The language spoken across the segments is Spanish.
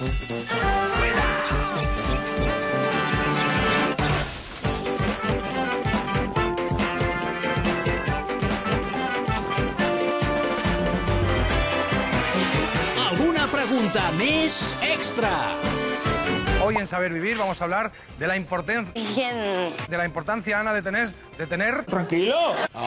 Alguna pregunta més extra. Hoy en Saber Vivir vamos a hablar de la importancia, de la importancia, Ana, de tener, de tener... Tranquilo.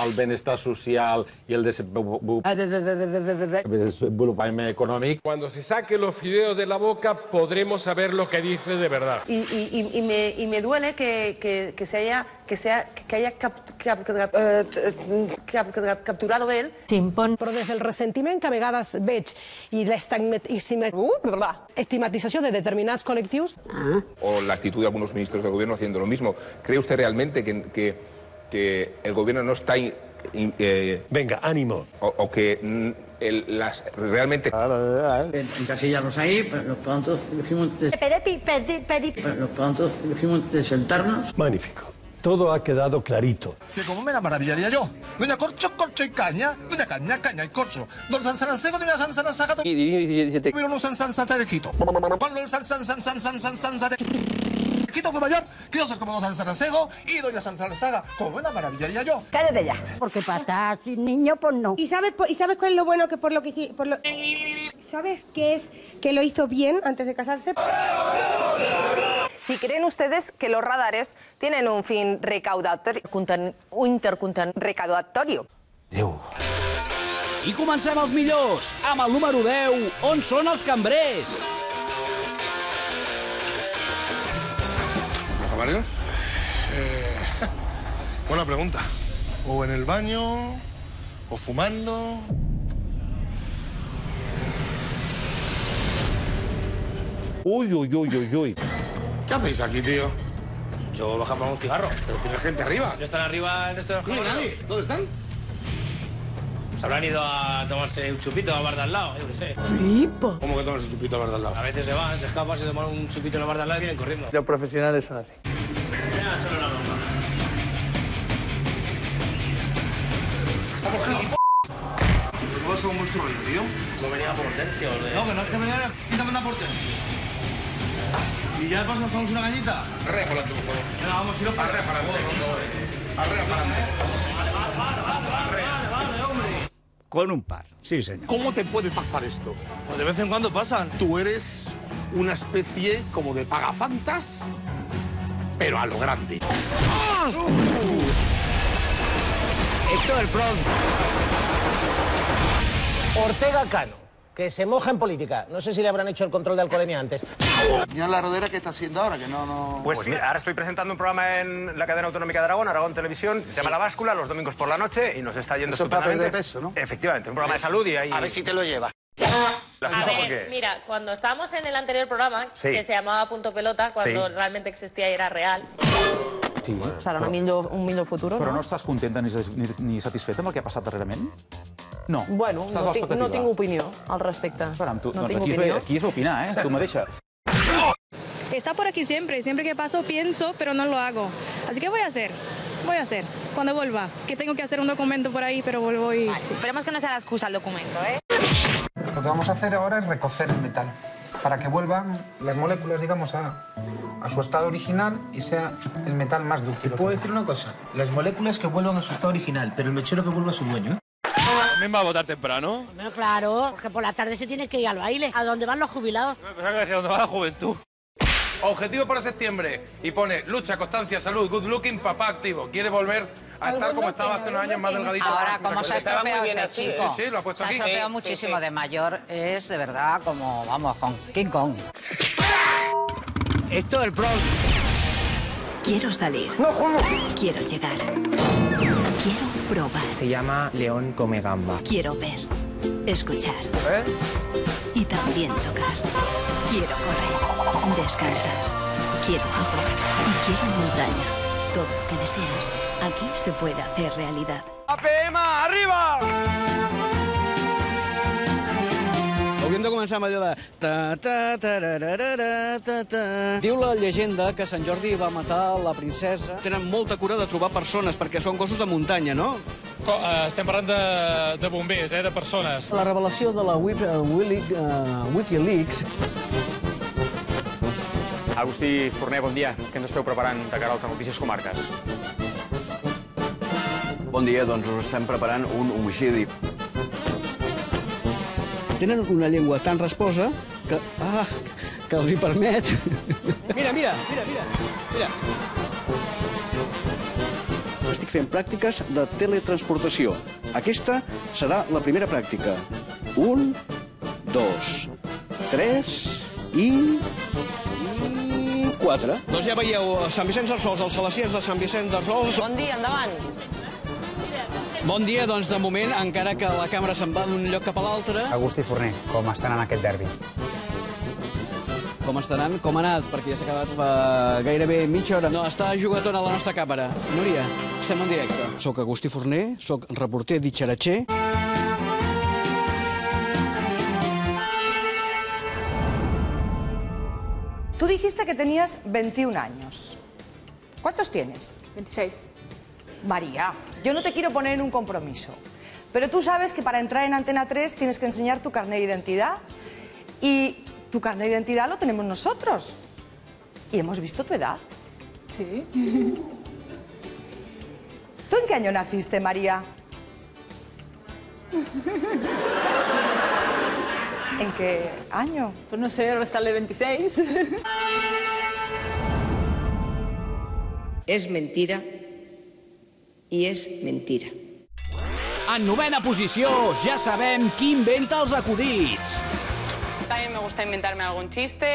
El benestar social i el desenvolupament econòmic. Cuando se saque los fideos de la boca podremos saber lo que dice de verdad. Y, y- y- y me, y me duele que, que- que se haya, que sea, que haya cap- cap- cap- eh, cap- cap- capturado él. Però des del ressentiment que a vegades veig i l'estigmatització de determinats col·lectius, o la actitud de algunos ministros del gobierno haciendo lo mismo. ¿Cree usted realmente que, que- que el gobierno no está... in- in- eh, Venga, ánimo. o, o que mm, el- las, realmente... encasillarnos ahí, pero pronto dijimos de, pero pronto dijimos de sentarnos. Magnífico. Todo ha quedado clarito. Que como me la maravillaría yo. Doña Corcho, Corcho y Caña. Doña Caña, Caña y Corcho. Don San Sanasego, Doña San Sanasaga. Tuvieron un San San Santarejito. Cuando el San San San San San San San fue mayor, quiero ser como Don San Sanasego y Doña San Sanasaga. Como me la maravillaría yo. cállate ya. Porque para estar sin niño, pues no. ¿Y sabes, ¿Y sabes cuál es lo bueno que por lo que por lo, ¿Sabes qué es que lo hizo bien antes de casarse? Si creen ustedes que los radares tienen un fin recaudatorio, interconten- recaudatorio. I comencem els millors, amb el número 10. On són els cambrers? ¿Varios? buena pregunta. O en el baño, o fumando. Uy, uy, uy, uy, uy. ¿Qué hacéis aquí, tío? Yo bajo a fumar un cigarro. Pero tiene gente arriba. ¿No están arriba en estos No hay nadie. ¿Dónde están? Se habrán ido a tomarse un chupito al bar de al lado, yo qué sé. ¿Cómo que tomas el chupito al bar de al lado? A veces se van, se escapan, se toman un chupito en el bar de al lado y vienen corriendo. Los profesionales son así. Échale una broma. ¿Cómo son mucho rollo, tío? No venía por tercio, de... No, que no es que me quítame una portería. ¿Y ya de paso nos tomamos una cañita? Arrea para tu juego. Venga, vamos a ir para Arrea para tu Arrea para Con un par, sí senyor. ¿Cómo te puede pasar esto? Pues de vez en cuando pasan. Tú eres una especie como de pagafantas, pero a lo grande. Esto es el pronto. Ortega Cano, que se moja en política. No sé si le habrán hecho el control de alcoholemia antes. Ya la rodera que está haciendo ahora, que no, no... Pues mira, ahora estoy presentando un programa en la cadena autonómica de Aragón, Aragón Televisión, se llama La Báscula, los domingos por la noche, y nos está yendo Eso para perder peso, ¿no? Efectivamente, un programa de salud y ahí... A ver si te lo lleva. La A ver, mira, cuando estábamos en el anterior programa, Sí. que se llamaba Punto Pelota, cuando Sí. realmente existía y era real. Serà un millor, un millor futur, Però no estàs contenta ni, ni, ni satisfeta amb el que ha passat darrerament? No. Bueno, Estàs no tinc, no l'expectativa. tinc opinió al respecte. Caram, tu, no doncs tinc aquí es, opinió. aquí es va opinar, eh? Tu mateixa. Está por aquí siempre, siempre que paso pienso, pero no lo hago. Así que voy a hacer, voy a hacer, cuando vuelva. Es que tengo que hacer un documento por ahí, pero vuelvo y... Esperemos que no sea la excusa el documento, ¿eh? Lo que vamos a hacer ahora es recocer el metal para que vuelvan las moléculas, digamos, a, a su estado original y sea el metal más dúctil. Puedo decir una cosa, las moléculas que vuelvan a su estado original, pero el mechero que vuelva a su dueño. ¿También va a votar temprano? Bueno, claro, porque por la tarde se tiene que ir al baile, a donde van los jubilados. Pensaba que decía dónde va la juventud. Objetivo para septiembre. Y pone lucha, constancia, salud, good looking, papá activo. Quiere volver a estar como estaba hace unos años más delgadito. Ahora, como se ha estropeado ese chico. Sí, sí, lo ha puesto Se ha aquí. estropeado Sí, muchísimo sí. de mayor. Es de verdad como, vamos, con King Kong. Esto es el pronto. Quiero salir. Quiero llegar. Probar. Se llama León Come Gamba. Quiero ver. Escuchar. Y también tocar. Quiero correr. Descansar. Quiero agua. Y quiero montaña. Todo lo que deseas, aquí se puede hacer realidad. APM, començar amb allò de... Ta, ta, tararara, ta, ta. Diu la llegenda que Sant Jordi va matar la princesa. Tenen molta cura de trobar persones, perquè són gossos de muntanya, no? Estem parlant de, de bombers, eh, de persones. La revelació de la Wip, uh, Wiki, uh, Wikileaks Agustí Forner, bon dia. Què ens esteu preparant de cara al Notícies Comarques? Bon dia, doncs us estem preparant un homicidi. Tenen una llengua tan resposa que, ah, que els hi permet... Mira, mira, mira, mira, mira. Estic fent pràctiques de teletransportació. Aquesta serà la primera pràctica. Un, dos, tres i... i quatre. Doncs ja veieu, Sant Vicenç dels Sols, els salaciers de Sant Vicenç dels Sols... Bon dia, endavant. Bon dia, doncs de moment, encara que la càmera se'n va d'un lloc cap a l'altre... Agustí Forner, com estan en aquest derbi? Com estaran? Com ha anat? Perquè ja s'ha acabat fa gairebé mitja hora. No, està jugatona la nostra càmera. Núria, estem en directe. Soc Agustí Forner, soc reporter d'Itxeratxer. Tú dijiste que tenías 21 años. ¿Cuántos tienes? 26. María, yo no te quiero poner en un compromiso, pero tú sabes que para entrar en Antena 3 tienes que enseñar tu carnet de identidad y tu carnet de identidad lo tenemos nosotros. Y hemos visto tu edad. Sí. ¿Tú en qué año naciste, María? ¿En qué año? Pues no sé, restarle 26. És mentira i és mentira. En novena posició, ja sabem qui inventa els acudits. También me gusta inventarme algún chiste.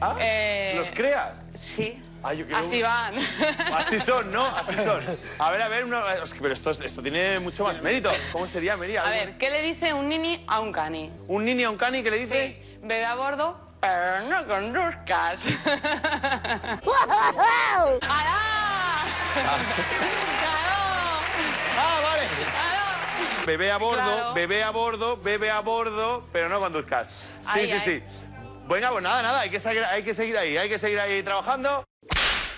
Ah, Eh, ¿Los creas? Sí. Ah, yo Así van. Así son, ¿no? Así son. A ver, a ver, que- pero esto, esto tiene mucho más mérito. ¿Cómo sería, Mary? A ver, ¿qué le dice un nini a un cani? ¿Un nini a un cani que le dice? Sí, bebe a bordo, pero no conduzcas. Vale. Bebé a bordo, Claro. bebé a bordo, bebe a bordo, pero no conduzcas. Sí, Ahí, sí, ahí. sí. Venga, pues nada, nada, hay que, seguir, hay que seguir ahí, hay que seguir ahí trabajando.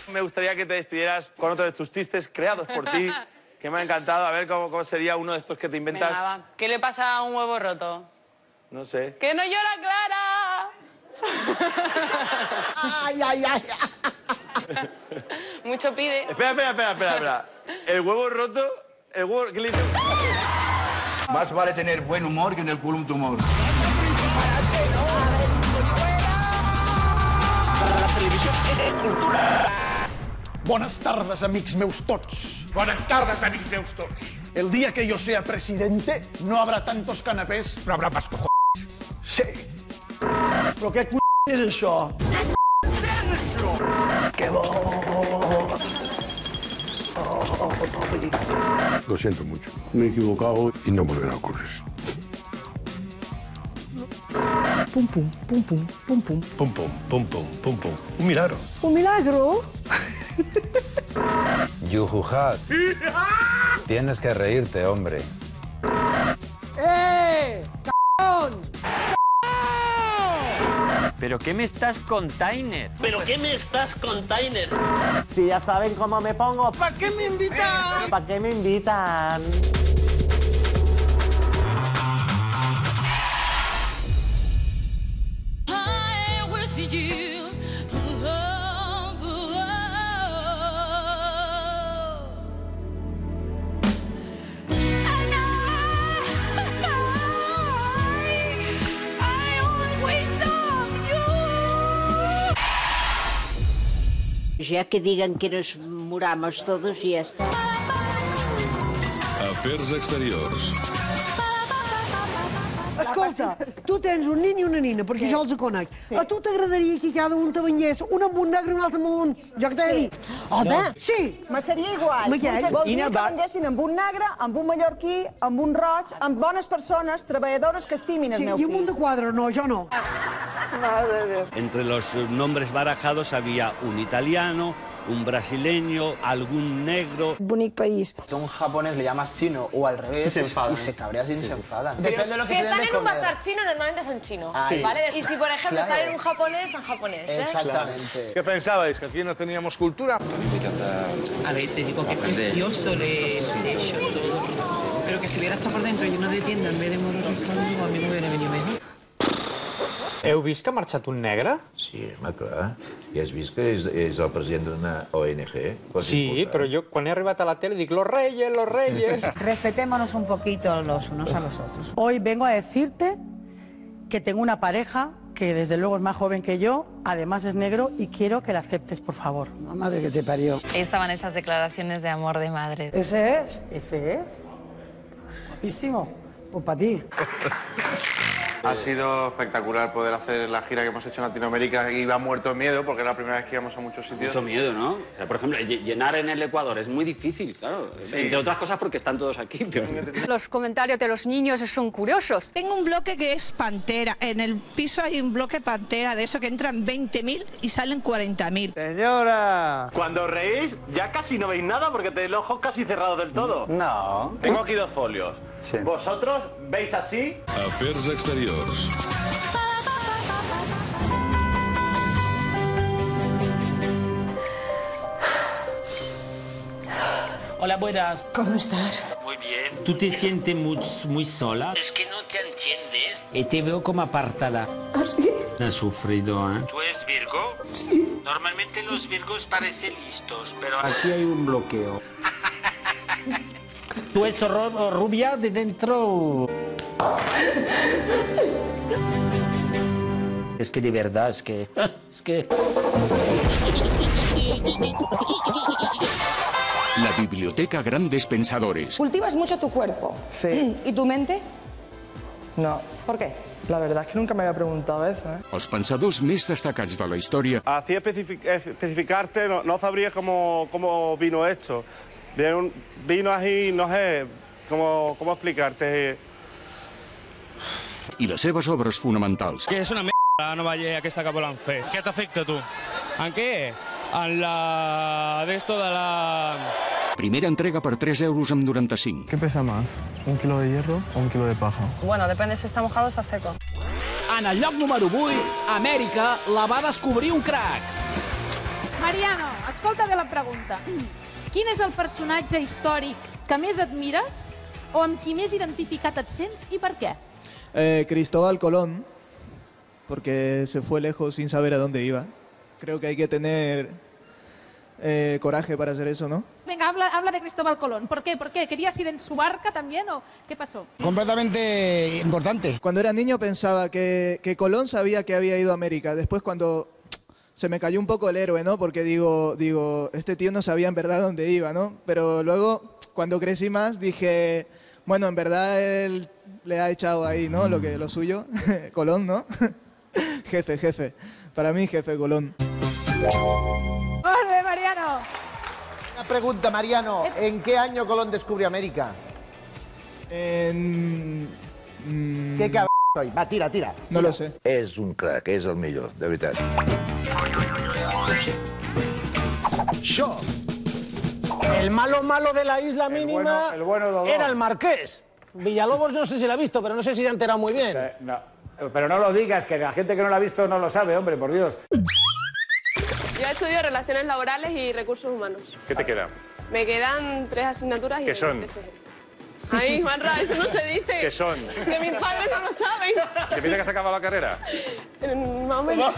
Me gustaría que te despidieras con otro de tus chistes creados por ti, que me ha encantado. A ver cómo, cómo sería uno de estos que te inventas. Venga, va. ¿Qué le pasa a un huevo roto? No sé. ¡Que no llora Clara! Ay, ay, ay. Mucho pide. Espera, espera, espera, espera, espera. El huevo roto, el huevo, ¿qué le dice? Más vale tener buen humor que en el culo un tumor. Buenas tardes, amics meus tots. Buenas tardes, amics meus tots. El día que yo sea presidente, no habrá tantos canapés. No habrá más cojones. Sí. Però què c... és això? és això? Que bo! Lo siento mucho. Me he equivocado y no volverá a ocurrir. Pum, pum, pum, pum, pum, pum. Pum, pum, pum, pum, pum, pum. Un milagro. Un milagro. Yujuhat, tienes que reírte, hombre. ¡Eh! ¿Pero qué me estás container? ¿Pero qué me estás container? Si ya saben cómo me pongo, ¿Para qué me invitan? ¿para qué me invitan? I you. Ya que digan que nos muramos todos y ya está. Afers exteriors. Escolta, tu tens un nin i una nina, perquè sí. jo els conec. Sí. A tu t'agradaria que cada un te banyés, un amb un negre i un altre amb un... Jo que t'he Sí. dit. Home, No. sí. Me seria igual. Miquel. Voldria que venguessin amb un negre, amb un mallorquí, amb un roig, amb bones persones, treballadores que estimin Sí, meus i amb un de fills. quadre, no, jo no. De Déu. Entre los eh, nombres barajados había un italiano, un brasileño, algún negro. Bonic país. A un japonés le llamas chino o al revés Y se enfadan. y se cabrea y Sí. se enfadan. Depende de lo que Si están en un bazar chino, normalmente son chinos. Ah, sí. ¿Vale? Y si, por ejemplo, Claro. están en un japonés, son japoneses. Exactamente. ¿Qué pensabais? ¿Que aquí no teníamos cultura? A ver, te digo que es precioso el techo, todo. Pero que estuviera hasta por dentro lleno de tienda en vez de moros a mí me hubiera venido mejor. Heu vist que ha marxat un negre? Sí, home, clar. I has vist que és, és el president d'una ONG? Sí, important. però jo quan he arribat a la tele dic los reyes, los reyes. Respetémonos un poquito los unos a los otros. Hoy vengo a decirte que tengo una pareja que desde luego es más joven que yo, además es negro y quiero que la aceptes, por favor. Madre que te parió. Ahí estaban esas declaraciones de amor de madre. ¿Ese es? ¿Ese es? Guapísimo. Pues para ti. Ha sido espectacular poder hacer la gira que hemos hecho en Latinoamérica. Iba muerto de miedo porque era la primera vez que íbamos a muchos sitios. Mucho miedo, ¿no? O sea, por ejemplo, lle- llenar en el Ecuador es muy difícil, claro. Sí. Entre otras cosas porque están todos aquí. pero- Los comentarios de los niños son curiosos. Tengo un bloque que es Pantera. En el piso hay un bloque Pantera, de eso que entran 20.000 y salen 40.000. Señora. Cuando reís, ya casi no veis nada porque tenéis los ojos casi cerrados del todo. No. Tengo aquí dos folios. Vosotros veis así. Afers Hola, buenas. ¿Cómo estás? Muy bien. ¿Tú te sientes muy, muy sola? Es que no te entiendes. Y te veo como apartada. ¿Ah, sí? Has sufrido, ¿eh? ¿Tú eres Virgo? Sí. Normalmente los Virgos parecen listos, pero... Aquí hay un bloqueo. ¿Tú eres rubia de dentro? Es que de verdad, es que... Es que... La Biblioteca Grandes Pensadores. ¿Cultivas mucho tu cuerpo? Sí. ¿Y tu mente? No. ¿Por qué? La verdad es que nunca me había preguntado eso, ¿eh? Els pensadors més destacats de la història Así especific- especificarte, no, no sabría cómo, cómo vino esto. Un- Vino así, no sé, cómo, cómo explicarte. i les seves obres fonamentals. Que és una la nova llei aquesta que volen fer. Què t'afecta, tu? En què? En la... d'esto de la... Primera entrega per 3 euros amb 95. ¿Qué pesa más? ¿Un kilo de hierro o un kilo de paja? Bueno, depende si está mojado o está seco. En el lloc número 8, Amèrica la va descobrir un crac. Mariano, escolta bé la pregunta. Quin és el personatge històric que més admires o amb qui més identificat et sents i per què? Eh, Cristóbal Colón, porque se fue lejos sin saber a dónde iba. Creo que hay que tener eh, coraje para hacer eso, ¿no? Venga, habla, habla de Cristóbal Colón. ¿Por qué? ¿Por qué? ¿Querías ir en su barca también o qué pasó? Completamente importante. Cuando era niño pensaba que, que Colón sabía que había ido a América. Después cuando se me cayó un poco el héroe, ¿no? Porque digo, digo, este tío no sabía en verdad dónde iba, ¿no? Pero luego, cuando crecí más, dije, bueno, en verdad él le ha echado ahí, ¿no? Lo que lo suyo, Colón, ¿no? jefe, jefe. Para mí, jefe Colón. Bé, Mariano. Una pregunta, Mariano. ¿En qué año Colón descubrió América? En... ¿Qué cabrón soy? Va, tira, tira. No lo sé. És un crac, és el millor, de veritat. Yo. El malo malo de la isla mínima el bueno Dodó. era el marqués. Villalobos no sé si la ha visto, pero no sé si se ha enterado muy bien. No, pero no lo digas, que la gente que no lo ha visto no lo sabe, hombre, por Dios. Yo estudio Relaciones Laborales y Recursos Humanos. ¿Qué te queda? Me quedan tres asignaturas y... ¿Qué son? Ay, Juanra, eso no se dice. ¿Qué son? Que mis padres no lo saben. ¿Se piensa que has acabado la carrera? Más o menos.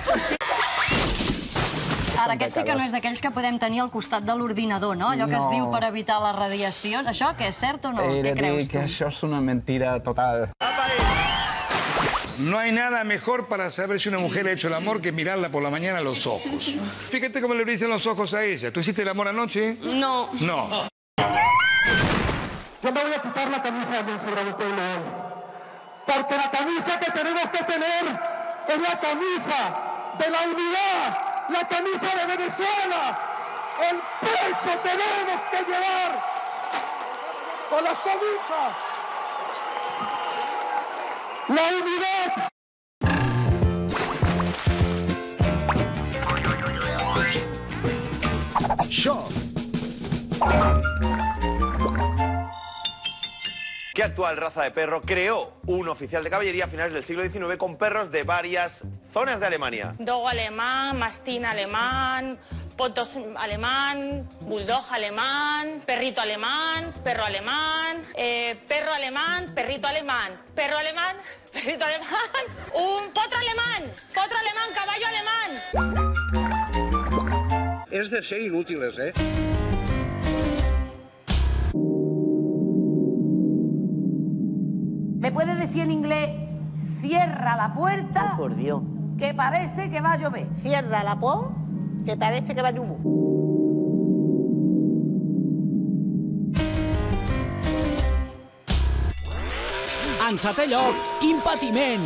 Ara, aquest sí que no és d'aquells que podem tenir al costat de l'ordinador, no? Allò que es diu per evitar la radiació. Això, què és cert o no? Què creus digo que tu? eso es una mentira total. No hay nada mejor para saber si una mujer ha hecho el amor que mirarla por la mañana a los ojos. Fíjate cómo le brillan los ojos a ella. ¿Tú hiciste el amor anoche? No. No. Yo me voy a quitar la camisa de sobre hoy. Porque la camisa que tenemos que tener es la camisa de la unidad, la camisa de Venezuela. El pecho tenemos que llevar con las camisas. La unidad. Yo. ¿Qué actual raza de perro creó un oficial de caballería a finales del siglo XIX con perros de varias zonas de Alemania? Dogo alemán, mastín alemán, potos alemán, bulldog alemán, perrito alemán, perro alemán, eh, perro alemán, perrito alemán, perro alemán, perrito alemán, un potro alemán, potro alemán, caballo alemán. Es de ser inútiles, ¿eh? ¿Me puede decir en inglés, cierra la puerta? por Dios. Que parece que va a llover. Cierra la puerta, que parece que va a llover. En setè lloc, quin patiment!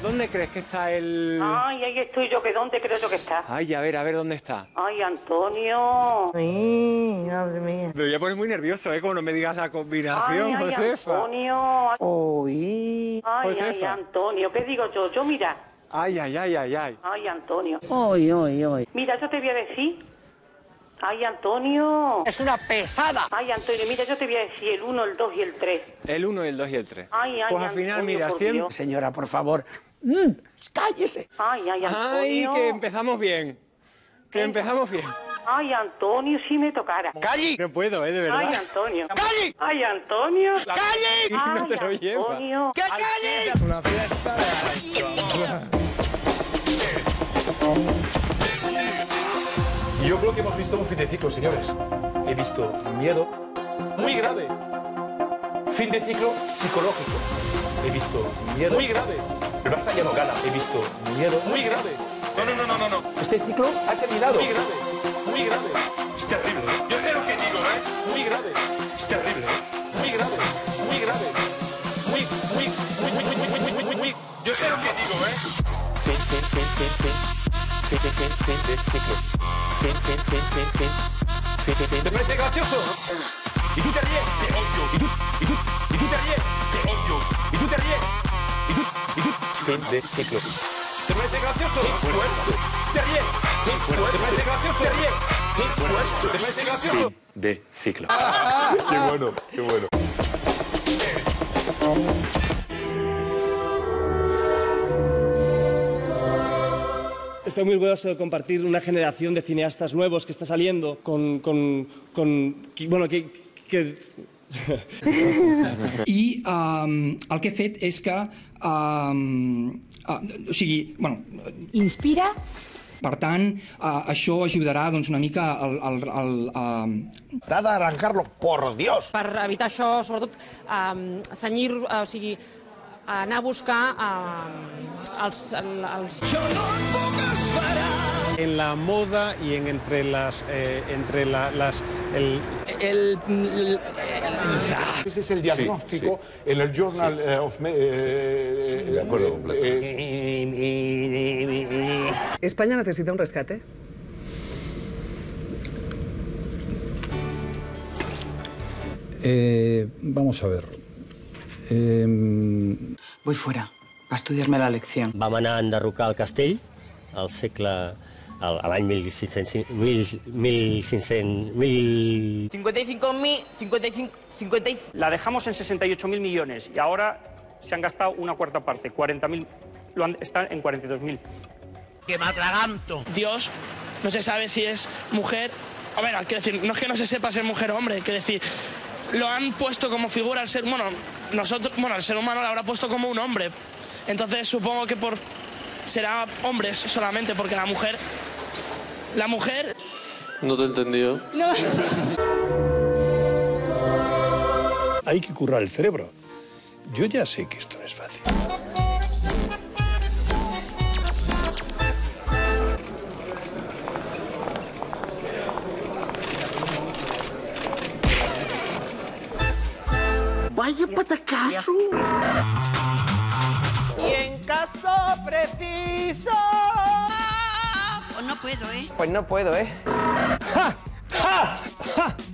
¿Dónde crees que está el...? Ay, ahí estoy yo, que dónde creo yo que está. Ay, a ver, a ver, ¿dónde está? Ay, Antonio. Ay, madre mía. Me voy a poner muy nervioso, ¿eh? Como no me digas la combinación, Ay, ay, Josefa. Antonio. Uy. Ay, ay, Josefa. Antonio, ¿qué digo yo? Yo, mira. Ay, ay, ay, ay, ay. Ay, Antonio. Ay, ay, ay. Mira, yo te voy a decir. Ay, Antonio. Es una pesada. Ay, Antonio, mira, yo te voy a decir el 1, el 2 y el 3. El 1, el 2 y el 3. Ay, ay, Pues al final, Antonio, mira, por 100... Dios. Señora, por favor. ¡Cállese! Ay, ay, Antonio. Ay, que empezamos bien. Que empezamos bien. Ay, Antonio, si me tocara. ¡Calle! No puedo, ¿eh? De verdad. Ay, Antonio. ¡Calle! Ay, Antonio. ¡Calle! No te lo Ay, lleva. Antonio. ¡Que calle! Una fiesta Yo creo que hemos visto un fin de ciclo, señores. He visto miedo muy grave. Fin de ciclo psicológico. He visto miedo muy grave. El Barça ya no gana. He visto miedo muy grave. No, no, no, no, no, no. Este ciclo ha terminado. Muy grave. Muy grave. Es terrible. Yo sé lo que digo, ¿eh? Muy grave. Es terrible. ¿eh? Muy grave. Muy grave. Muy, muy, muy, muy, muy, muy, muy, muy, muy, muy. Yo sé lo que digo, ¿eh? Fin, fin, fin, fin, fin. ¿Te parece gracioso? Y tú te te odio. Y tú, y tú, y tú te te odio. Y tú te. Y tú, y tú. ¿Te parece gracioso? ¿Te ríes? ¿Te parece gracioso? ¿Te ríes? ¿Te parece de ciclo. qué bueno, qué bueno. Estoy muy orgulloso de compartir una generación de cineastas nuevos que está saliendo con... con, con qui- bueno, que... que... I um, el que he fet és que... Um, uh, o sigui, bueno... Inspira. Per tant, uh, això ajudarà doncs, una mica al... al, al uh... T'ha d'arrancar-lo, por Dios. Per evitar això, sobretot, um, senyir, uh, o sigui, anar a buscar els, el- els... Jo no et puc esperar! En la moda y en entre las eh, entre la- las el, Ese es el diagnóstico en el Journal eh, of... Me- eh, de acuerdo, ¿España necesita un rescate? Eh, vamos a ver. Em, Voy fuera, a estudiarme la lección. Vam anar a enderrocar el castell al segle... al- a l'any 1500... 1500... 1000... 55.000, 55, 55. La dejamos en 68.000 millones y ahora se han gastado una cuarta parte, 40.000, lo han, están en 42.000. ¡Que me atraganto! Dios no se sabe si es mujer. A ver, quiero decir, no es que no se sepa si es mujer o hombre, quiero decir, lo han puesto como figura al ser, bueno, nosotros, bueno, al ser humano lo habrá puesto como un hombre. Entonces supongo que por será hombres solamente, porque la mujer, la mujer No te he entendido. Hay que currar el cerebro. Yo ya sé que esto Vaya patacazo. Y en caso preciso. Pues no puedo, ¿eh? Pues no puedo, ¿eh?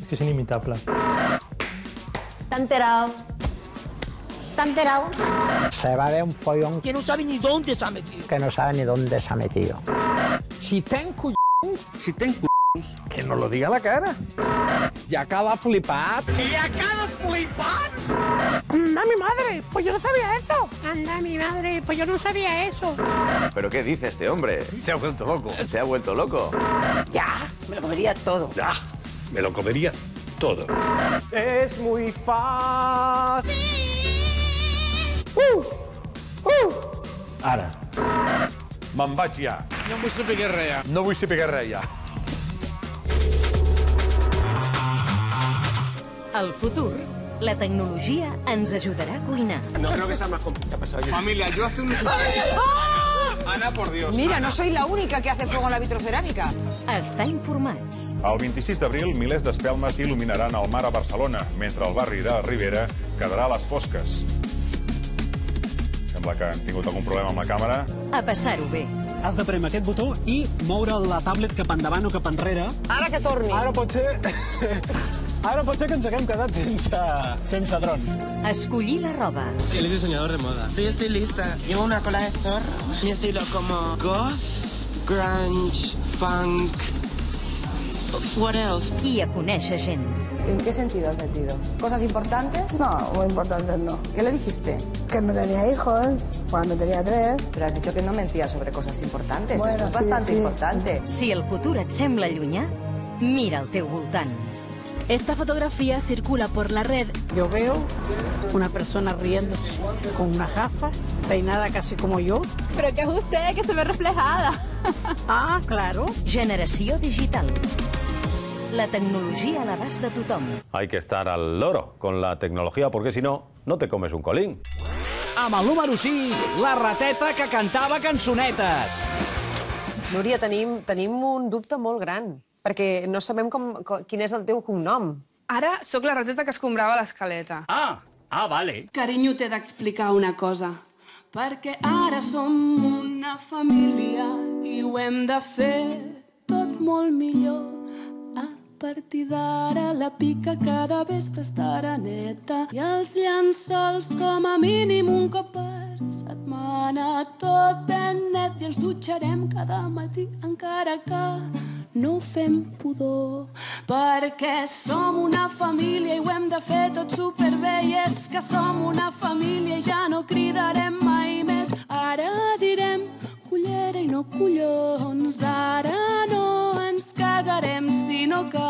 Es que es inimitable. ¿Te enterado? ¿Te enterado? Se va a ver un follón Que no sabe ni dónde se ha metido. que no sabe ni dónde se ha metido. Si ten collons... Si ten collons... Que no lo diga a la cara. Ja acaba flipat. I a cada flipat! Anda, mi madre, pues yo no sabía eso. Anda, mi madre, pues yo no sabía eso. ¿Pero qué dice este hombre? Se ha vuelto loco. Se ha vuelto loco. Ya, me lo comería todo. Ya, me lo comería todo. Es muy fácil. Uh! Uh! Ara. Me'n vaig ja. No vull saber res. No vull saber res ja. Al futur, la tecnologia ens ajudarà a cuinar. No creo que sea más complicado. Familia, yo hace unos... Ana, por Dios. Mira, no soy la única que hace fuego en la vitrocerámica. Estar informats. El 26 d'abril, milers d'espelmes il·luminaran el mar a Barcelona, mentre el barri de Ribera quedarà a les fosques. Sembla que han tingut algun problema amb la càmera. A passar-ho bé. Has de premer aquest botó i moure la tablet cap endavant o cap enrere. Ara que torni. Ara pot ser... Ara pot ser que ens haguem quedat sense, sense dron. Escollir la roba. Él es diseñador de moda. Soy estilista. Llevo una cola de zorro. Mi estilo como goth, grunge, punk... What else? I a conèixer gent. ¿En qué sentido has metido? ¿Cosas importantes? No, muy importantes no. ¿Qué le dijiste? Que no tenía hijos cuando tenía tres. Pero has dicho que no mentías sobre cosas importantes. Bueno, Eso es sí, bastante sí. importante. Si el futur et sembla llunyà, mira al teu voltant. Esta fotografía circula por la red. Yo veo una persona riéndose con una gafa, peinada casi como yo. Pero que es usted que se ve reflejada. Ah, claro. Generació digital. La tecnologia a l'abast de tothom. Hay que estar al loro con la tecnología, porque si no, no te comes un colín. Amb el número 6, la rateta que cantava cançonetes. Núria, tenim, tenim un dubte molt gran, perquè no sabem com, com, quin és el teu cognom. Ara sóc la rateta que escombrava l'escaleta. Ah, ah, vale. Carinyo, t'he d'explicar una cosa. Perquè ara som una família i ho hem de fer tot molt millor. A partir d'ara la pica cada vespre estarà neta i els llençols com a mínim un cop per setmana tot ben net i ens dutxarem cada matí encara que no fem pudor perquè som una família i ho hem de fer tot superbé i és que som una família i ja no cridarem mai més ara direm cullera i no collons ara no ens cagarem sinó que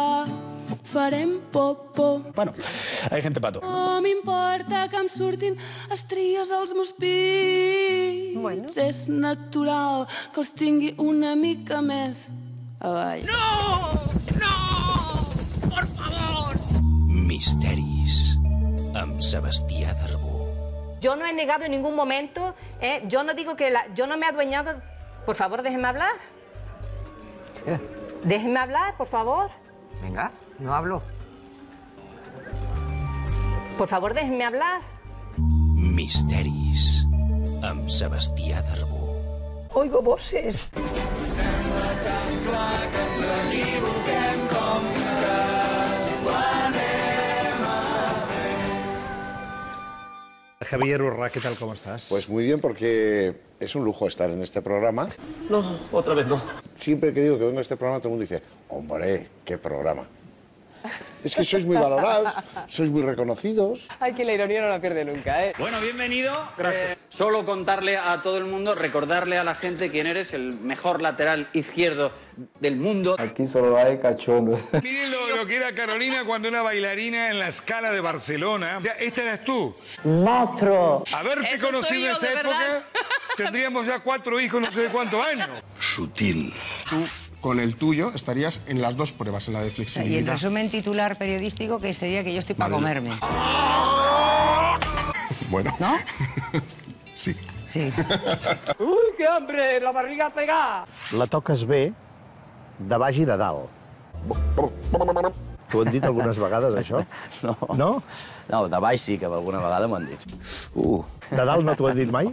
farem popó Bueno, hay gente pato. no m'importa que em surtin estries als meus pits. Bueno. És natural que els tingui una mica més No! No! Por favor! Misteris amb Sebastià Darbó. Yo no he negado en ningún momento, ¿eh? yo no digo que la, yo no me he adueñado. Por favor, déjeme hablar. Déjeme hablar, por favor. Venga, no hablo. Por favor, déjeme hablar. Misteris amb Sebastià Darbó. Oigo voces. Javier Urra, ¿qué tal? ¿Cómo estás? Pues muy bien, porque es un lujo estar en este programa. No, otra vez no. Siempre que digo que vengo a este programa, todo el mundo dice, hombre, qué programa. Es que sois muy valorados, sois muy reconocidos. Ay, que la ironía no la pierde nunca, ¿eh? Bueno, bienvenido. Gracias. solo contarle a todo el mundo, recordarle a la gente quién eres, el mejor lateral izquierdo del mundo. Aquí solo hay cachondos. Miren lo, lo que era Carolina cuando era bailarina en la escala de Barcelona. Ya, Esta eras tú. Monstruo. Haberte Eso conocido en esa época, verdad. tendríamos ya cuatro hijos no sé de cuántos años. Sutil. Tú, con el tuyo, estarías en las dos pruebas, en la de Y el flexibilidad. resumen titular periodístico que sería que yo estoy para comerme. Bueno. ¿No? Sí. Sí. Uy, qué hambre, la barriga pegada. La toques bé de baix i de dalt. T'ho han dit algunes vegades, això? No. No? No, de baix sí, que alguna vegada m'ho han dit. Uh. De dalt no t'ho han dit mai?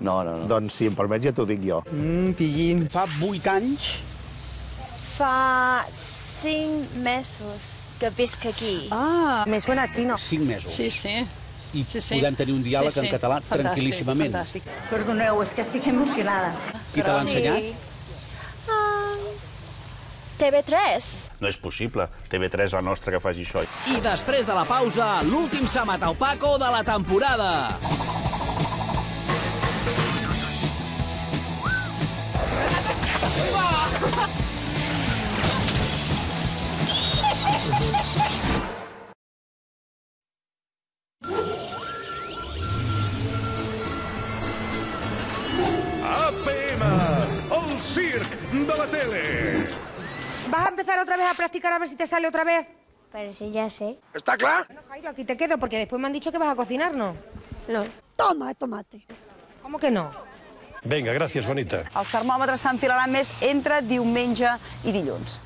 No, no, no. Doncs si em permets ja t'ho dic jo. Mm, pillín. Fa vuit anys Fa cinc mesos que visc aquí. Ah, me suena chino. Cinc mesos. Sí, sí. i Sí, sí. podem tenir un diàleg Sí, sí. en català Fantàstic, tranquil·líssimament. fantàstic. Perdoneu, és que estic emocionada. Qui te l'ha ensenyat? Ah, TV3. No és possible. TV3 la nostra que faci això. I després de la pausa, l'últim Samat al Paco de la temporada. De la tele. ¿Vas a empezar otra vez a practicar a ver si te sale otra vez? Pero si ya sé. ¿Está claro? Bueno, Jairo, aquí te quedo porque después me han dicho que vas a cocinar, ¿no? No. Toma, tomate. ¿Cómo que no? Venga, gracias, bonita. Els termòmetres s'enfilaran més entre diumenge i dilluns.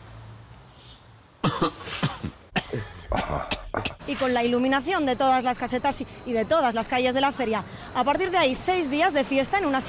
Y con la iluminación de todas las casetas y- y de todas las calles de la feria. A partir de ahí, seis días de fiesta en una...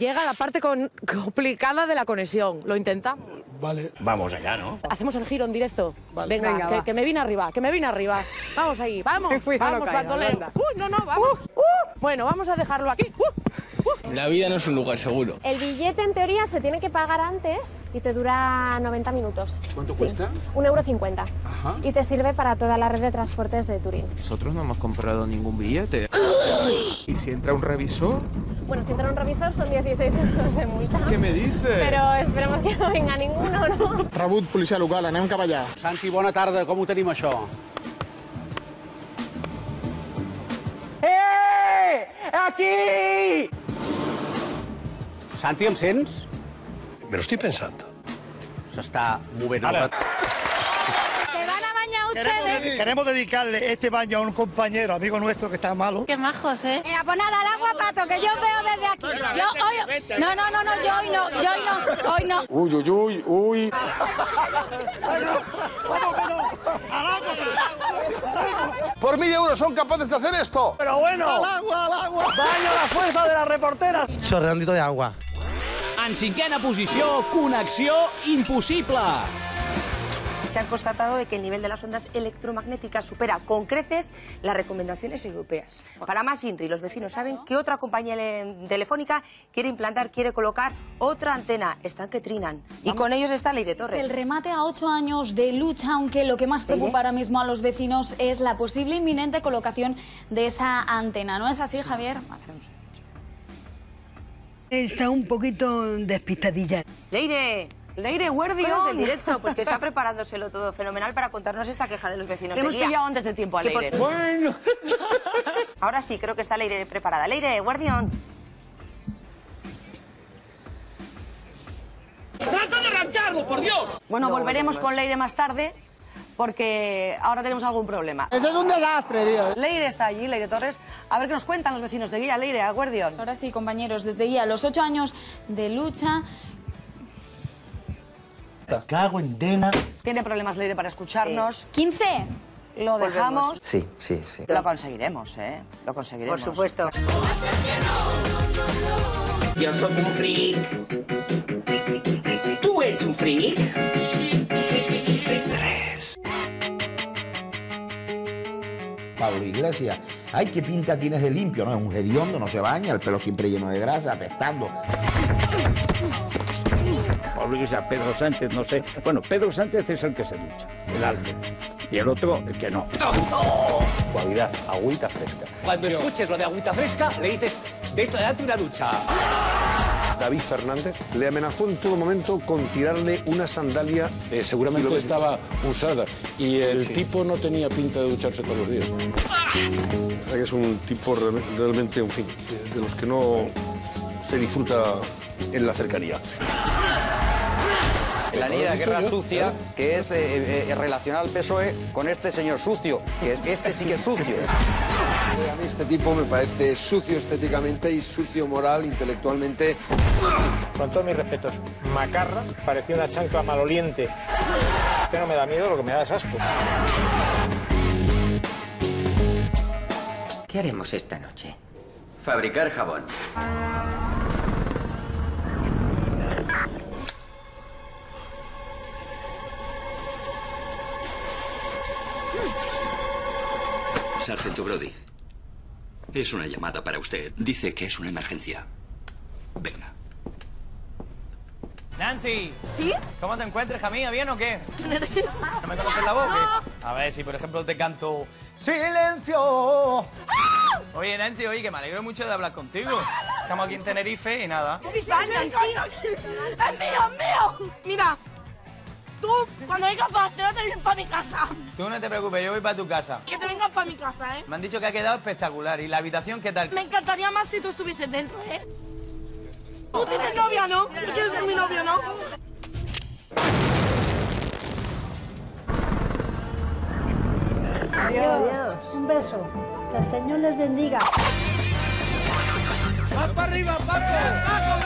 Llega la parte con- complicada de la conexión. ¿Lo intenta? Vale. Vamos allá, ¿no? Hacemos el giro en directo. Vale. Venga, Venga, que, va. que me vine arriba, que me vine arriba. Vamos ahí, vamos, Cuidado, vamos, bandolero. anda. Uh, no, no, vamos. Uh, bueno, vamos a dejarlo aquí. Uh. La vida no es un lugar seguro. El billete en teoría se tiene que pagar antes y te dura 90 minutos. ¿Cuánto Sí, cuesta? Un euro cincuenta. Ajá. Y te sirve para toda la red de transportes de Turín. Nosotros no hemos comprado ningún billete. ¿Y si entra un revisor? Bueno, si entra un revisor son 16 euros de multa. ¿Qué me dice? Pero esperemos que no venga ninguno, ¿no? Rebut, policia local, anem cap allà. Santi, bona tarda. Com ho tenim, això? Eh! Aquí! Santi, em sents? Me lo estoy pensando. S'està movent el... Ara. ¿Se Queremos, queremos dedicarle este baño a un compañero, amigo nuestro que está malo. Qué majos, ¿eh? Eh, pues nada, al agua, Pato, que yo veo desde aquí. Yo hoy... No, no, no, no, yo hoy no, yo hoy no, hoy no. Uy, uy, uy, uy. Por mil euros son capaces de hacer esto. Pero bueno. Al agua, al agua. Baño a la fuerza de la reportera. Chorreandito de agua. En cinquena posició, connexió impossible. Se ha constatado de que el nivel de las ondas electromagnéticas supera con creces las recomendaciones europeas. Para más INRI, los vecinos saben que otra compañía le- telefónica quiere implantar, quiere colocar otra antena. Están que trinan. Y con ellos está Leire Torres. El remate a ocho años de lucha, aunque lo que más preocupa ahora mismo a los vecinos es la posible inminente colocación de esa antena. ¿No es así, Javier? Está un poquito despistadilla. Leire, Leire Guardión. Cosas del directo, porque está preparándoselo todo fenomenal para contarnos esta queja de los vecinos. Le hemos Guía. pillado antes de tiempo a por- Leire. Bueno. Ahora sí, creo que está Leire preparada. Leire, Guardión. ¡Trata de arrancarlo, por Dios! Bueno, No, volveremos no con. Leire más tarde porque ahora tenemos algún problema. Eso es un desastre, tío. Leire está allí, Leire Torres. A ver qué nos cuentan los vecinos de Guía. Leire, a Guardión. Ahora sí, compañeros, desde ya los ocho años de lucha. Cago en Dena. Tiene problemas Leire para escucharnos. 15. Lo dejamos. Sí, sí, sí. Lo conseguiremos, ¿eh? Lo conseguiremos. Por supuesto. Yo soy un freak. ¿Tú eres un freak? Pablo Iglesias. Ay, qué pinta tienes de limpio, ¿no? Es un hediondo, no se baña, el pelo siempre lleno de grasa, apestando. Pablo Iglesias, Pedro Sánchez, no sé. Bueno, Pedro Sánchez es el que se ducha, el alto. Y el otro, el que no. Cualidad, agüita fresca. Cuando escuches lo de agüita fresca, le dices, dentro, date una ducha. David Fernández le amenazó en todo momento con tirarle una sandalia. Eh, seguramente estaba usada y el tipo no tenía pinta de ducharse todos los días. Es un tipo real- realmente, en fin, de- de los que no se disfruta en la cercanía. La línea de ¿Lo he dicho guerra yo? sucia, que es eh, eh, relacionar al PSOE con este señor sucio, que es- este sí que es sucio. A mí este tipo me parece sucio estéticamente y sucio moral, intelectualmente. Con todos mis respetos, Macarra parecía una chancla maloliente. Que no me da miedo, lo que me da es asco. ¿Qué haremos esta noche? Fabricar jabón. Sargento Brody. Es una llamada para usted. Dice que es una emergencia. Venga. Nancy. ¿Sí? ¿Cómo te encuentras, hija mía? ¿Bien o qué? ¿No me conoces la voz? A ver, si por ejemplo te canto ¡Silencio! Oye, Nancy, oye, que me alegro mucho de hablar contigo. Estamos aquí en Tenerife y nada. Es mi España, sí. ¡Es mío, es mío! Mira, tú, cuando vengas para Barcelona, te vienes para mi casa. Tú no te preocupes, yo voy para tu casa. Que te vengas para mi casa, ¿eh? Me han dicho que ha quedado espectacular. ¿Y la habitación qué tal? Me encantaría más si tú estuvieses dentro, ¿eh? Tú tienes novia, ¿no? ¿No quieres ser mi novio, no? Adiós. Un beso. Que el Señor les bendiga. ¡Vas para arriba, Paco! ¡Paco,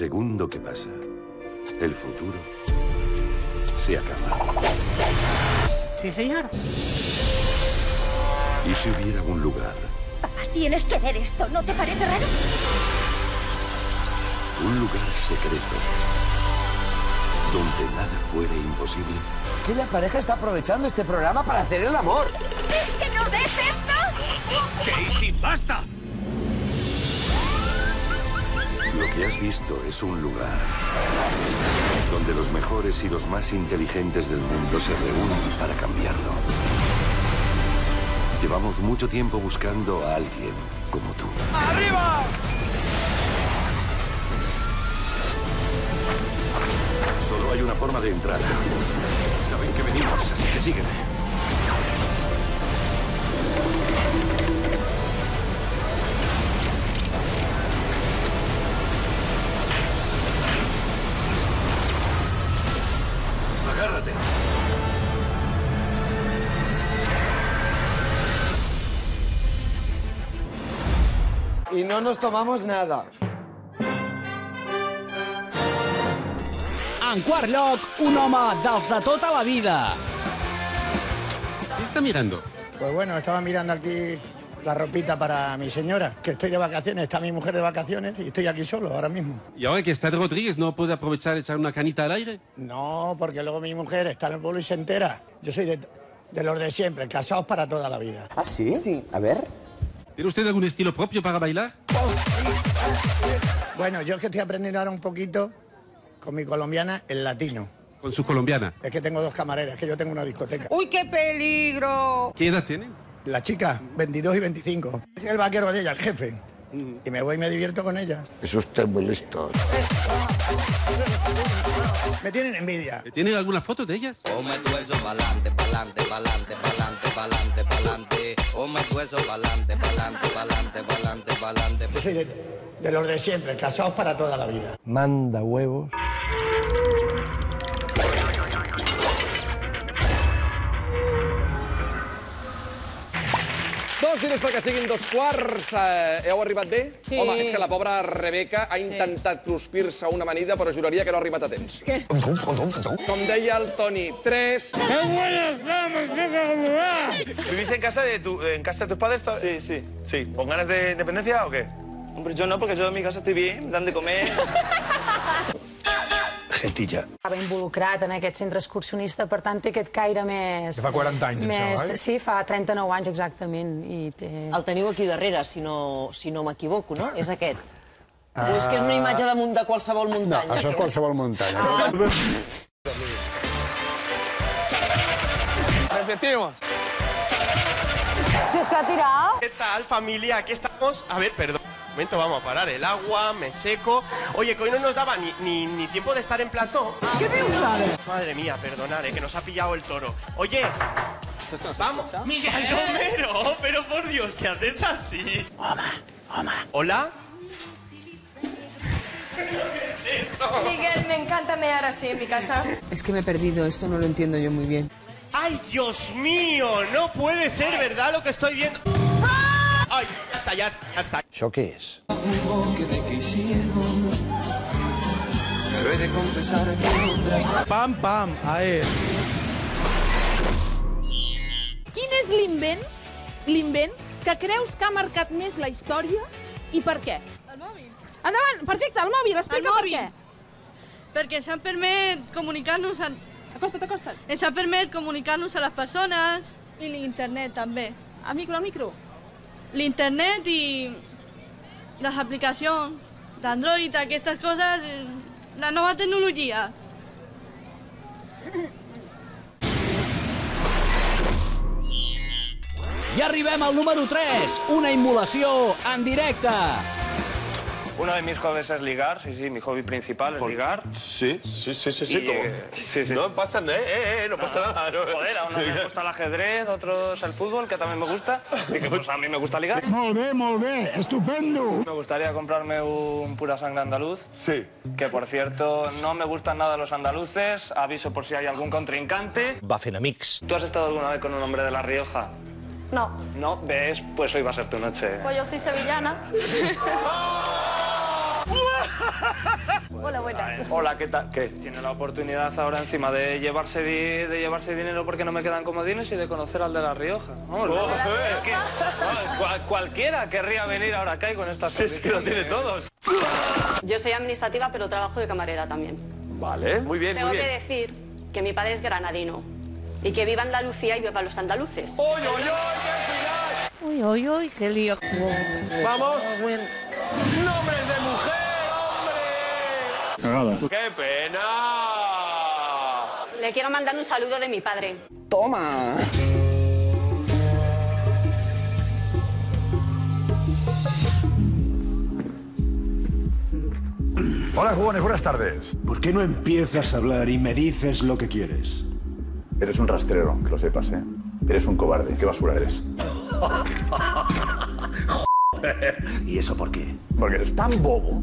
segundo que pasa, el futuro se acaba. Sí, señor. ¿Y si hubiera un lugar, Papá, tienes que ver esto. ¿No te parece raro? un lugar secreto, donde nada fuera imposible? Que la pareja está aprovechando este programa para hacer el amor. ¿Es que no ves esto? ¡Casey, basta! Que has visto es un lugar donde los mejores y los más inteligentes del mundo se reúnen para cambiarlo. Llevamos mucho tiempo buscando a alguien como tú. ¡Arriba! Solo hay una forma de entrar. Saben que venimos, así que sígueme. No nos tomamos nada. En quart lloc, un home dels de tota la vida. ¿Qué está mirando? Pues bueno, estaba mirando aquí la ropita para mi señora, que estoy de vacaciones, está mi mujer de vacaciones y estoy aquí solo ahora mismo. Y ahora que está Rodríguez, ¿no puede aprovechar echar una canita al aire? No, porque luego mi mujer está en el pueblo y se entera. Yo soy de, de los de siempre, casados para toda la vida. ¿Ah, sí? Sí. A ver. ¿Tiene usted algún estilo propio para bailar? Bueno, yo es que estoy aprendiendo ahora un poquito con mi colombiana el latino. Con su colombiana. Es que tengo dos camareras, que yo tengo una discoteca. ¡Uy, qué peligro! ¿Qué edad tiene? La chica, 22 y 25. Es el vaquero de ella, el jefe. Y me voy y me divierto con ella. Es usted muy listo. Me tienen envidia. ¿Tiene alguna foto de ellas? Come tu eso pa'lante, pa'lante, pa'lante, pa'lante, pa'lante, pa'lante. Come tu eso pa'lante, pa'lante, pa'lante, pa'lante, pa'lante. Yo soy de, de los de siempre, casados para toda la vida. Manda huevos. Dos diners perquè siguin dos quarts. Eh, heu arribat bé? Sí. Home, és que la pobra Rebeca ha intentat cruspir-se una amanida, però juraria que no ha arribat a temps. Què? Com deia el Toni, tres... ¡Qué buena estamos, ¿Vivís en casa de tu, en casa de tus padres? Sí, sí. Sí. ¿Con ganas de independencia o qué? Hombre, yo no, porque yo en mi casa estoy bien, me dan de comer. jetilla. Estava involucrat en aquest centre excursionista, per tant té aquest caire més... Que fa 40 anys, més, això, oi? Sí, fa 39 anys exactament. I té... El teniu aquí darrere, si no, si no m'equivoco, no? És aquest. Ah. O és que és una imatge damunt de qualsevol No, muntanya? això és qualsevol muntanya. Repetimos. ¿Se, se ha tirado? ¿Qué tal, familia? Aquí estamos. A ver, perdón. Un momento, vamos a parar el agua, me seco. Oye, que hoy no nos daba ni, ni, ni tiempo de estar en plató. ¿Qué Madre mía, perdonad, eh, que nos ha pillado el toro. Oye, vamos. Miguel Romero, pero por Dios, ¿qué haces así? ¿Hola? ¿Qué es esto? Miguel, me encanta mear así en mi casa. Es que me he perdido, esto no lo entiendo yo muy bien. ¡Ay, Dios mío! No puede ser verdad lo que estoy viendo. ¡Ay, ya está, ya está, ya está! ¿Això què és? Pero he de confesar que otras... Pam, pam, a ver. Quin és l'invent, l'invent que creus que ha marcat més la història i per què? El mòbil. Endavant, perfecte, el mòbil, explica El per mòbil. què. Perquè s'ha permet comunicar-nos... A... Acosta't, acosta't. Ens ha permet comunicar-nos a les persones i l'internet també. Al micro, al micro. L'internet i les aplicacions d'Android, aquestes coses, la nova tecnologia. I arribem al número 3, una immolació en directe. Uno de mis hobbies es ligar, sí, sí, mi hobby principal es ligar. Sí, sí, sí, sí, sí. Y, ¿cómo? eh, sí, sí. No pasa nada, eh, eh, no, pasa nada. No. Joder, a unos les gusta el ajedrez, a otros el fútbol, que también me gusta. Y que pues a mí me gusta ligar. Molt bé, molt bé, estupendo. Me gustaría comprarme un pura sangre andaluz. Sí. Que por cierto, no me gustan nada los andaluces. Aviso por si hay algún contrincante. Va fent amics. ¿Tú has estado alguna vez con un hombre de La Rioja? No, No, ves, pues hoy va a ser tu noche. pues yo soy sevillana. Hola, buenas. Hola, ¿qué tal? ¿Qué? Tiene la oportunidad ahora encima de llevarse, di- de llevarse dinero porque no me quedan comodines y de conocer al de La Rioja. Vamos, Oh, es que, vamos, cual- cualquiera querría venir ahora acá y con estas Sí, es que lo tiene todos. Yo soy administrativa, pero trabajo de camarera también. Vale, muy bien, Tengo muy que bien. decir que mi padre es granadino y que viva Andalucía y viva los andaluces. ¡Oy, oy, oy, Uy, uy, uy, qué lío. Vamos. ¡Nombres de ¡Qué pena! Le quiero mandar un saludo de mi padre. ¡Toma! Hola, jugones, buenas tardes. ¿Por qué no empiezas a hablar y me dices lo que quieres? Eres un rastrero, que lo sepas, ¿eh? Eres un cobarde. ¿Qué basura eres? ¿Y eso por qué? Porque eres tan bobo.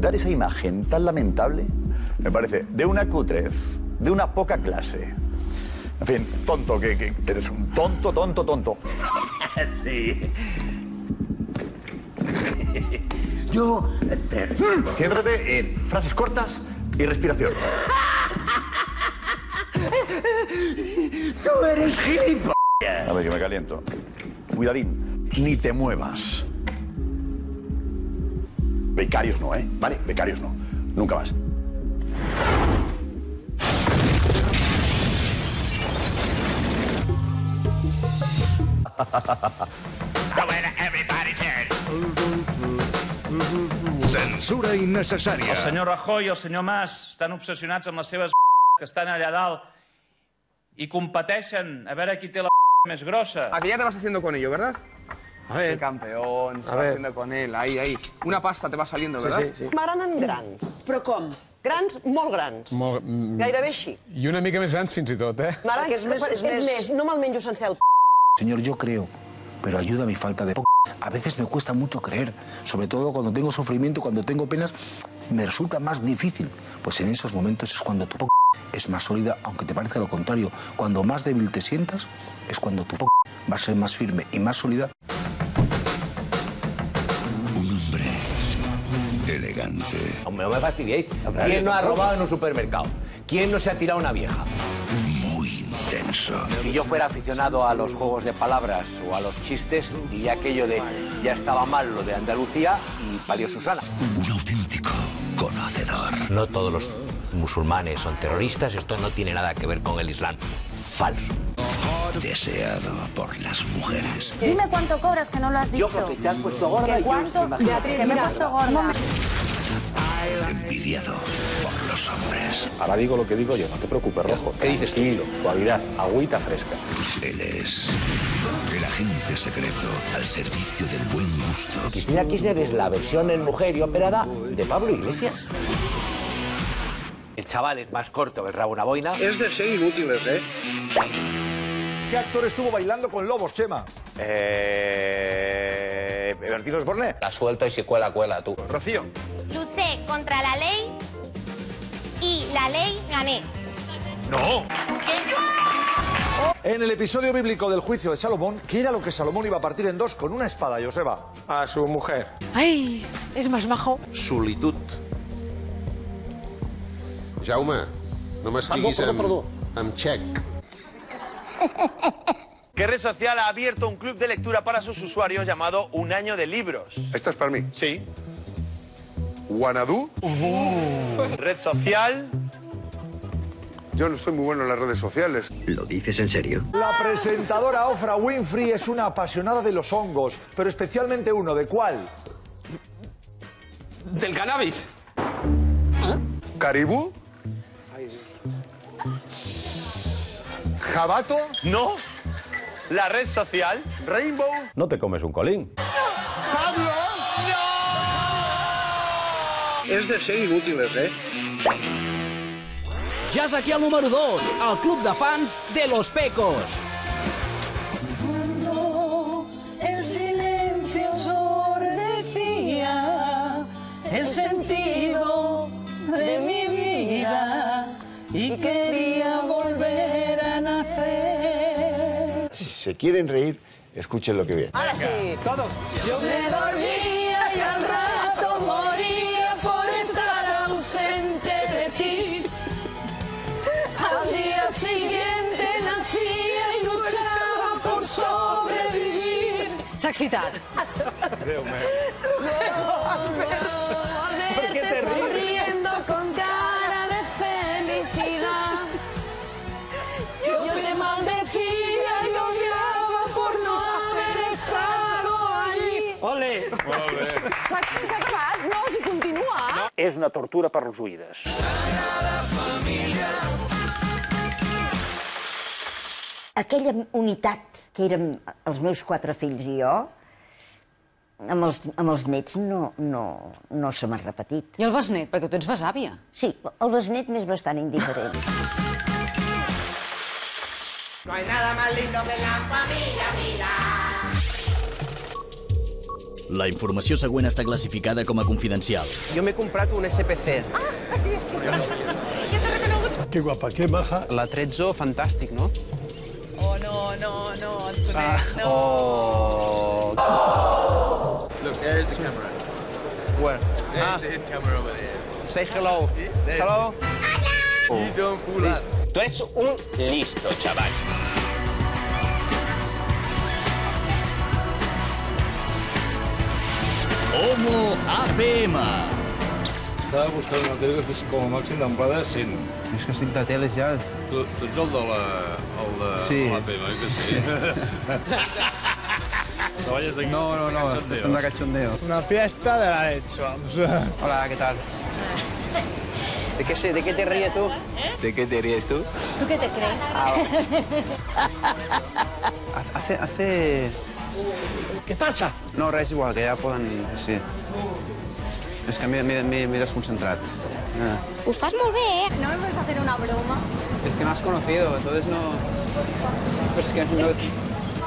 Dar esa imagen tan lamentable me parece de una cutrez, de una poca clase. En fin, tonto, que, que eres un tonto, tonto, tonto. sí. Yo... Céntrate en frases cortas y respiración. ¡Tú eres gilipollas! A ver, que me caliento. Cuidadín, ni te muevas. Becarios no, ¿eh? Vale, becarios no. Nunca más. Censura innecessària. El senyor Rajoy i el senyor Mas estan obsessionats amb les seves que estan allà dalt i competeixen a veure qui té la més grossa. A que ya te vas haciendo con ello, ¿verdad? A ver. Qué campeón, se A va ver. haciendo con él, ahí, ahí. Una pasta te va saliendo, Sí, ¿verdad? sí, sí. M'agraden grans. Però com? Grans, molt grans. Molt, mm, Gairebé així. I una mica més grans fins i tot, eh? M'agrada que és més, és, més, no me'l menjo sencer el Señor, yo creo, pero ayuda a mi falta de... A veces me cuesta mucho creer, sobre todo cuando tengo sufrimiento, cuando tengo penas, me resulta más difícil. Pues en esos momentos es cuando tu es más sólida, aunque te parezca lo contrario. Cuando más débil te sientas, es cuando tu va a ser más firme y más sólida. Hombre, no me fastidiéis. ¿Quién no ha robado en un supermercado? ¿Quién no se ha tirado una vieja? Intenso. Si yo fuera aficionado a los juegos de palabras o a los chistes, diría aquello de ya estaba mal lo de Andalucía y valió Susana. Un auténtico conocedor. No todos los musulmanes son terroristas, esto no tiene nada que ver con el Islam. Falso. Deseado por las mujeres. Dime cuánto cobras, que no lo has dicho. Yo, porque te has puesto gorda ¿Que y yo cuánto? que me he puesto gorda. Envidiado por los hombres. Ahora digo lo que digo yo, no te preocupes, Rojo. ¿Qué dices? Tranquilo, suavidad, agüita fresca. Él es el agente secreto al servicio del buen gusto. Cristina Kirchner es la versión en mujer y operada de Pablo Iglesias. El chaval es más corto que el rabo una boina. Es de ser inútiles, ¿eh? ¿Qué actor estuvo bailando con lobos, Chema? Eh... Bertino Osborne. La suelto y si cuela, cuela tú. Rocío. Luché contra la ley y la ley gané. No. En el episodio bíblico del juicio de Salomón, ¿qué era lo que Salomón iba a partir en dos con una espada, Joseba? A su mujer. Ay, és más majo. Solitud. Jaume, no m'escriguis amb, amb xec. ¿Qué red social ha abierto un club de lectura para sus usuarios llamado Un Año de Libros? Esto es para mí. Sí. ¿Wanadu? Red social. Yo no soy muy bueno en las redes sociales. ¿Lo dices en serio? La presentadora Ofra Winfrey es una apasionada de los hongos, pero especialmente uno, ¿de cuál? Del cannabis. ¿Caribú? ¿Jabato? No. La red social. ¿Rainbow? No te comes un colín. ¿Pablo? Es de ser inútiles, ¿eh? Ja és aquí el número 2, el club de fans de Los Pecos. Cuando el silencio sordecía el sentido de mi vida y quería se quieren reír, escuchen lo que viene. Ahora sí. Todos. Yo me dormía y al rato moría por estar ausente de ti. Al día siguiente nacía y luchaba por sobrevivir. S'ha És una tortura per als oïdes. Aquella unitat que érem els meus quatre fills i jo, amb els, amb els nets no, no, no se m'ha repetit. I el besnet, perquè tu ets besàvia. Sí, el besnet m'és bastant indiferent. No hay nada más lindo que la familia unida. La informació següent està classificada com a confidencial. Yo me he comprado un SPC. Qué guapa, qué maja. La Trezzo, fantàstic, no? Oh, no, no, no, Antonet, Ah, no. oh. Look, there's the camera. Where? There's Ah, the hit camera over there. say hello. There's Hello. You don't fool us. Tú eres un listo, chaval. Homo APM. Estava buscant una tele que fes com a màxim d'amplada 100. És que estic de teles ja. Tu, tu ets el de la... El de Sí. l'APM, oi que sí? Treballes aquí? No, no, no, estan de cachondeo. Una fiesta de la leche, vamos. Hola, ¿qué tal? ¿De qué, se- ¿De qué te ríes tú? ¿De qué te ríes tú? ¿Tú qué te crees? Hace, hace... ¿Qué pasa? No, res igual, que ja poden... Sí. És que m'he- desconcentrat. Ah. Ho fas molt bé, eh? No me puedes hacer una broma. Es que no has conocido, entonces no... Pero es que no...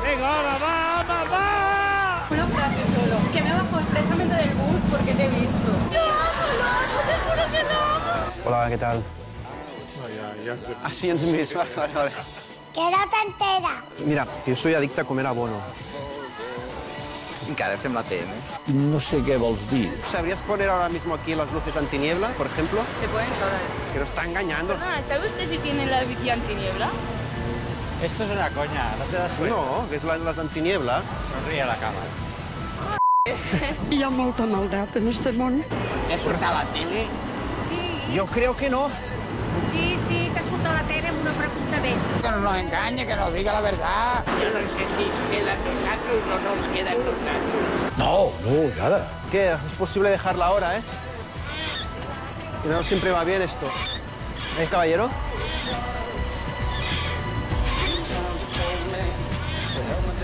Venga, va, va, va, va. Una frase solo. Que me bajo expresamente del bus porque te he visto. ¡Lo amo, lo amo! ¡Te juro que lo amo! Hola, ¿qué tal? Ah, sí, ens hem vist. Vale, vale. Que no t'entera. Mira, que yo soy adicta a comer abono. Encara fem la TM. No sé què vols dir. ¿Sabrías poner ahora mismo aquí las luces antiniebla, por ejemplo? Se pueden solas. Que nos está engañando. Perdona, ¿sabe usted si tiene la bici antiniebla? Esto es una coña, ¿no te das cuenta? No, que es la de las antiniebla. Sonríe a la cámara. Hi ha molta maldat en este món. ¿Qué surta la tele? Yo creo que no. La tele amb una pregunta més. Que no nos engañe, que nos diga la verdad. Yo no sé si quedan nosotros o nos quedan nosotros. No, no, nada. ¿Qué? Es posible dejarla ahora, ¿eh? No siempre va bien esto. ¿Eh, caballero?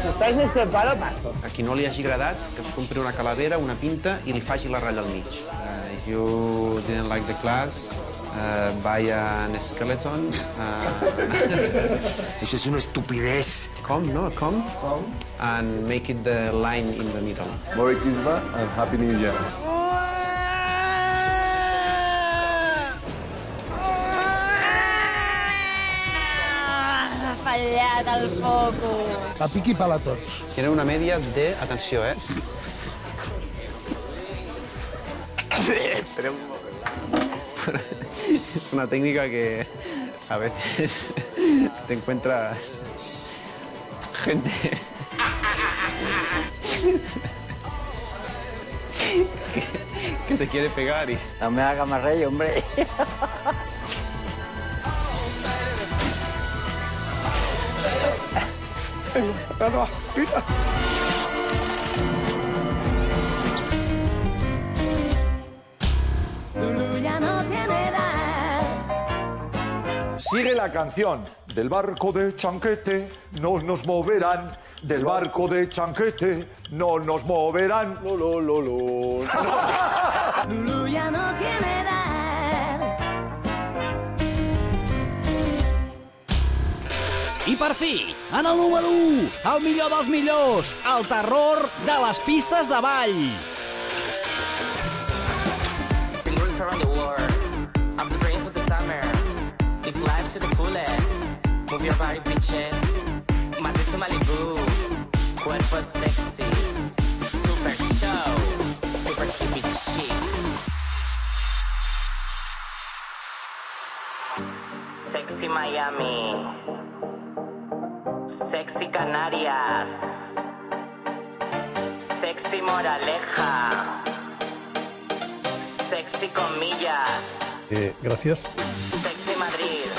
Estàs més preparat, Paco? A qui no li hagi agradat, que es compri una calavera, una pinta i li faci la ratlla al mig. Uh, if you didn't like the class, uh, an skeleton. Uh... Eso es una estupidez. Com, no? Com? Com? And make it the line in the middle. Merry Christmas and Happy New Year. Ha fallat el focus. A pic i pala tots. Tiene una media de... Atenció, eh? Pero... Es una técnica que a veces te encuentras gente que, que te quiere pegar y... No me haga más rey, hombre. Sigue la canción. Del barco de Chanquete no nos moverán. Del barco de Chanquete no nos moverán. Lo, lo, lo, lo. Lulu ya no tiene. I per fi, en el número 1, el millor dels millors, el terror de les pistes de ball. Your body, bitches. Madrid to Malibu. Cuerpo sexy. Super show. Super hippie chic. Sexy Miami. Sexy Canarias. Sexy Moraleja. Sexy Comillas. Eh, gracias. Sexy Madrid.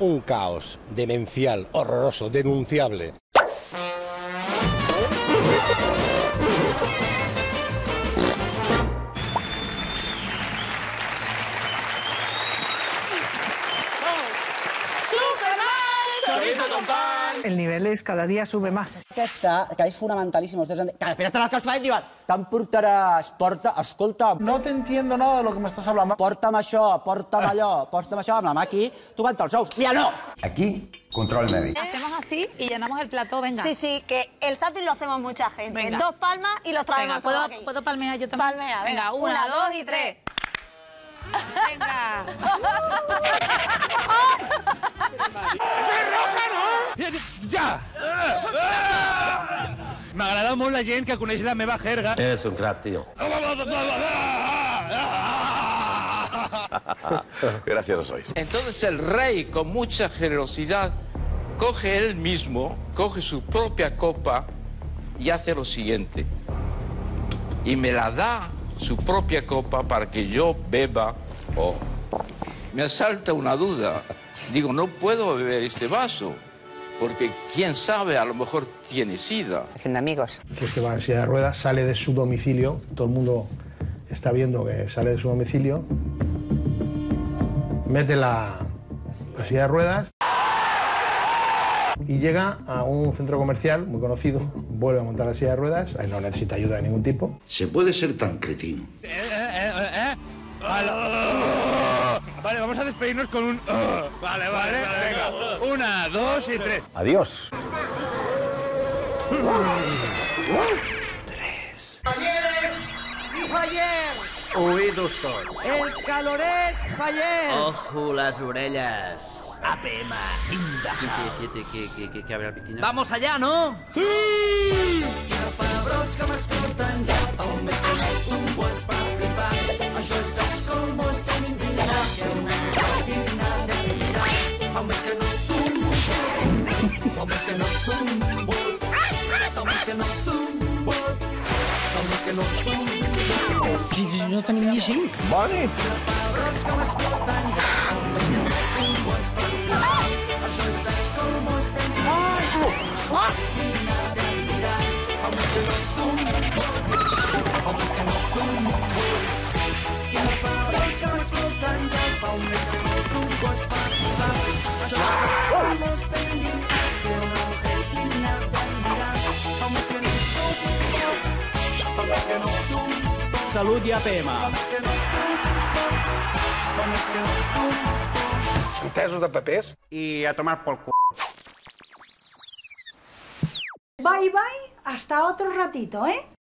Un caos demencial, horroroso, denunciable. El nivel es cada día sube más. Aquesta, que és fonamentalíssim, els dos han dit, que després estan els calçats i diuen, t'emportaràs, porta, escolta... No te entiendo nada de lo que me estás hablando. Porta'm això, porta'm allò, porta'm això, amb la mà aquí, tocant els ous. Mira, no! Aquí, control médico. Hacemos así y llenamos el plató, venga. Sí, sí, que el zapping lo hacemos mucha gente. Venga. Dos palmas y los traemos Venga, ¿puedo, todos aquí. ¿puedo palmear yo también? Palmea, venga. Una, dos y tres. Venga. Ja! M'agrada molt la gent que coneix la meva jerga. Eres un crack, tío. Graciosos sois. Entonces el rey, con mucha generosidad, coge él mismo, coge su propia copa y hace lo siguiente. Y me la da su propia copa para que yo beba. Oh. Me asalta una duda. Digo, no puedo beber este vaso, porque quién sabe, a lo mejor tiene sida. Haciendo amigos. Pues que va en silla de ruedas, sale de su domicilio, todo el mundo está viendo que sale de su domicilio, mete la, la silla de ruedas y llega a un centro comercial muy conocido, vuelve a montar la silla de ruedas, ahí no necesita ayuda de ningún tipo. Se puede ser tan cretino. Eh, eh, eh, eh. Vale. Vamos a despedirnos con un... Vale, vale, venga. Una, dos y tres. Adiós. Falleres i fallers! Oídos tots. El caloret faller! Ojo las orelles. APM in the house. ¿Qué, qué, qué, habrá piscina? ¡Vamos allá, ¿no? ¡Sí! No tenim ni cinc. Salut i APM. Entesos de papers? Y a tomar por cu... Bye bye, hasta otro ratito, ¿eh?